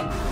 you